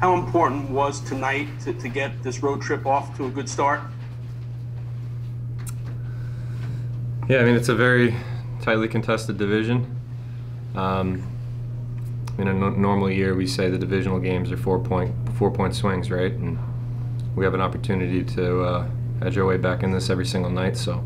How important was tonight to, to get this road trip off to a good start? Yeah, I mean, it's a very tightly contested division. Um, in a no normal year, we say the divisional games are four point four point swings, right? And we have an opportunity to uh, edge our way back in this every single night. So,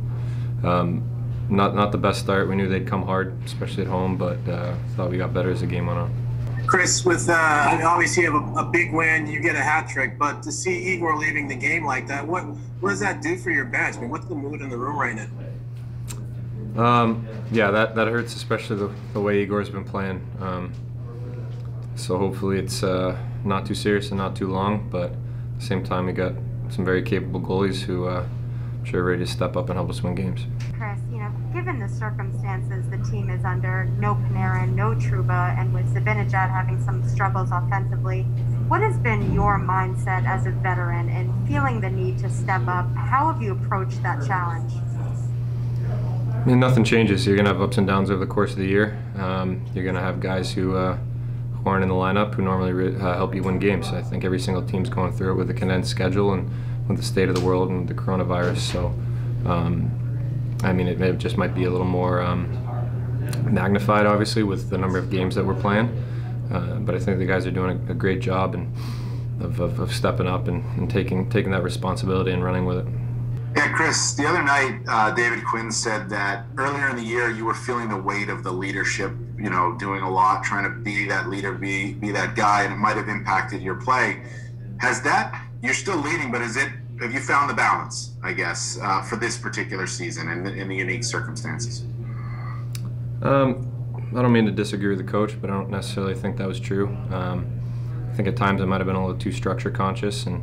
um, not not the best start. We knew they'd come hard, especially at home, but uh, thought we got better as the game went on. Chris, with uh, obviously you have a, a, big win, you get a hat trick, but to see Igor leaving the game like that, what what does that do for your bench? I mean, what's the mood in the room right now? Um, yeah, that, that hurts, especially the, the way Igor's been playing. Um, so hopefully it's uh, not too serious and not too long, but at the same time we got some very capable goalies who uh, sure ready to step up and help us win games. Chris, you know, given the circumstances the team is under, no Panarin, no Trouba, and with Zibanejad having some struggles offensively, what has been your mindset as a veteran and feeling the need to step up? How have you approached that challenge? I mean, nothing changes. You're going to have ups and downs over the course of the year. Um, you're going to have guys who, uh, who aren't in the lineup who normally uh, help you win games. I think every single team's going through it with a condensed schedule and with the state of the world and the coronavirus. So, um, I mean, it, it, just might be a little more um, magnified, obviously, with the number of games that we're playing. Uh, but I think the guys are doing a, a great job and of, of, of, stepping up and, and taking taking that responsibility and running with it. Yeah, Chris, the other night, uh, David Quinn said that earlier in the year you were feeling the weight of the leadership, you know, doing a lot, trying to be that leader, be be that guy, and it might have impacted your play. Has that, you're still leading, but is it, have you found the balance, I guess, uh, for this particular season and in the unique circumstances? Um, I don't mean to disagree with the coach, but I don't necessarily think that was true. Um, I think at times I might have been a little too structure conscious and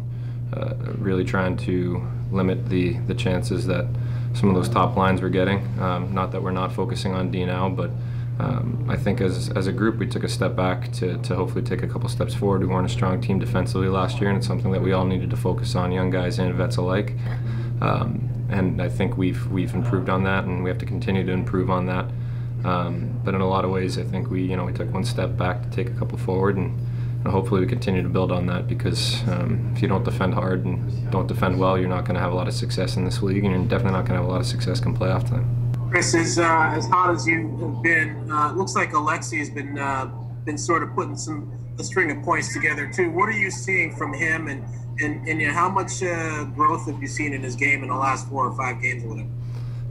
uh, really trying to limit the, the chances that some of those top lines were getting. Um, not that we're not focusing on D now, but um, I think as, as a group we took a step back to, to hopefully take a couple steps forward. We weren't a strong team defensively last year, and it's something that we all needed to focus on, young guys and vets alike. Um, and I think we've we've improved on that, and we have to continue to improve on that. Um, but in a lot of ways, I think we you know we took one step back to take a couple forward, and and hopefully we continue to build on that because um, if you don't defend hard and don't defend well, you're not going to have a lot of success in this league, and you're definitely not going to have a lot of success come playoff time. Chris, as, uh, as hot as you have been, uh, looks like Alexis has been uh, been sort of putting some a string of points together too. What are you seeing from him, and and, and you know, how much uh, growth have you seen in his game in the last four or five games with him?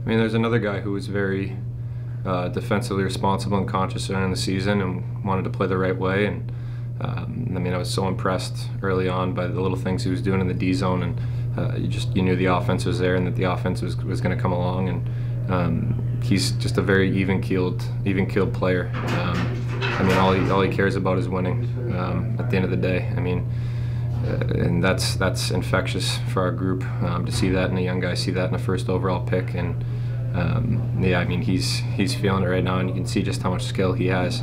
I mean, there's another guy who was very uh, defensively responsible and conscious during the season and wanted to play the right way and um, I mean, I was so impressed early on by the little things he was doing in the D zone, and uh, you just you knew the offense was there and that the offense was, was going to come along. And um, he's just a very even keeled, even keeled player. Um, I mean, all he all he cares about is winning. Um, at the end of the day, I mean, uh, and that's that's infectious for our group um, to see that in a young guy, see that in a first overall pick, and um, yeah, I mean, he's he's feeling it right now, and you can see just how much skill he has.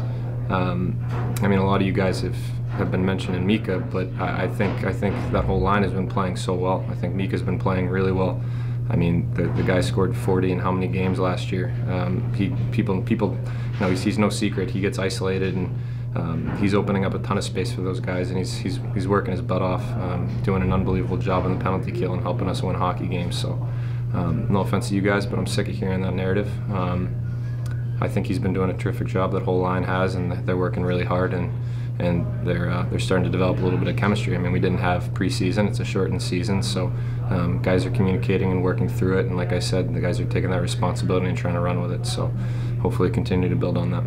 I mean, a lot of you guys have, have been mentioning Mika, but I, I, think I think that whole line has been playing so well. I think Mika's been playing really well. I mean, the, the guy scored 40 in how many games last year? Um, he, people, people, you know, he's, he's no secret. He gets isolated and um, he's opening up a ton of space for those guys, and he's he's, he's working his butt off, um, doing an unbelievable job in the penalty kill and helping us win hockey games. So, um, no offense to you guys, but I'm sick of hearing that narrative. Um, I think he's been doing a terrific job. That whole line has, and they're working really hard, and and they're uh, they're starting to develop a little bit of chemistry. I mean, we didn't have preseason; it's a shortened season, so um, guys are communicating and working through it. And like I said, the guys are taking that responsibility and trying to run with it. So hopefully, continue to build on that.